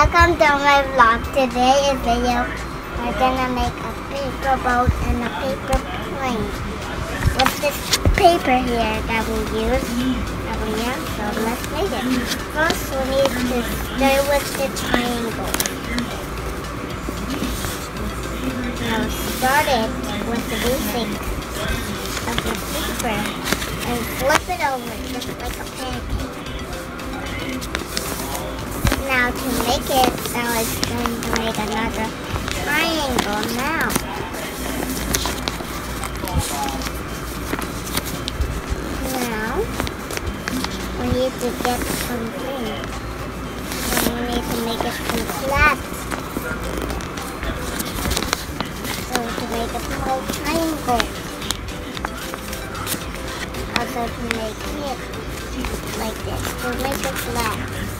Welcome to my vlog. Today is video. We're gonna make a paper boat and a paper plane. With this paper here that we use. We use, so let's make it. First we need to start with the triangle. Now start it with the basics of the paper and flip it over just like a pancake. Now to make it, now it's going to make another triangle now. Now, we need to get something. So we need to make it flat. So to make a small triangle. Also to make it like this, to make it flat.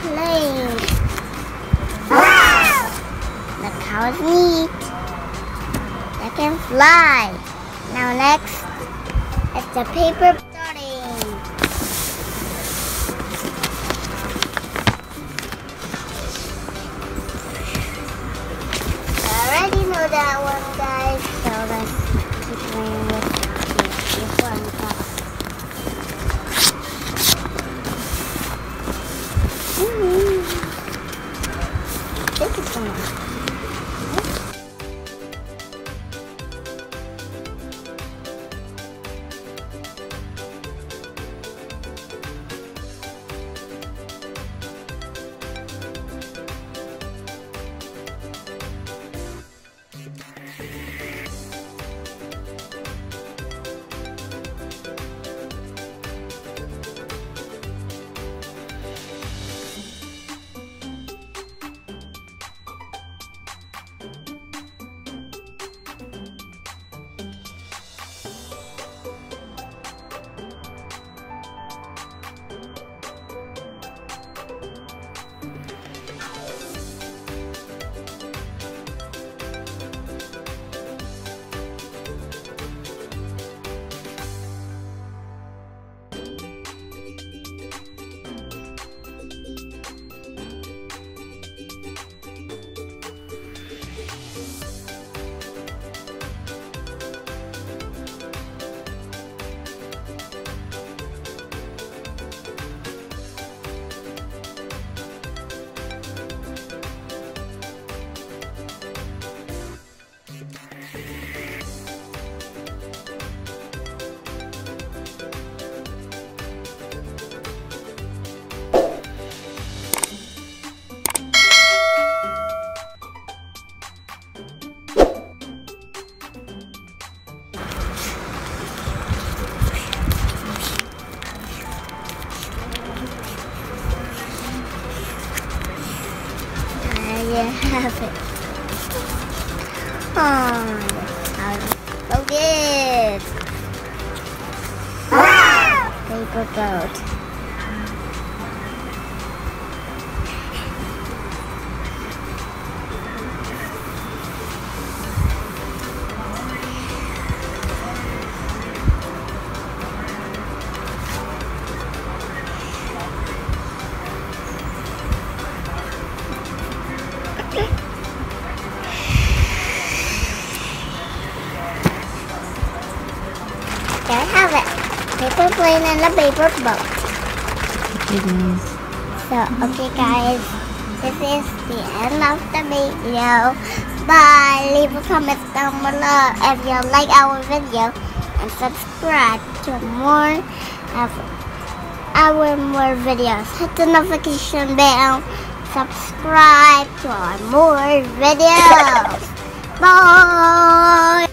plane. Wow! Look how it's neat. I can fly. Now next, it's the paper This is You have it. Oh, how oh, good. Ah! Paper boat. There you have it. Paper plane and a paper boat. So, okay guys, this is the end of the video. Bye. Leave a comment down below if you like our video and subscribe to more of our more videos. Hit the notification bell. Subscribe to our more videos. Bye.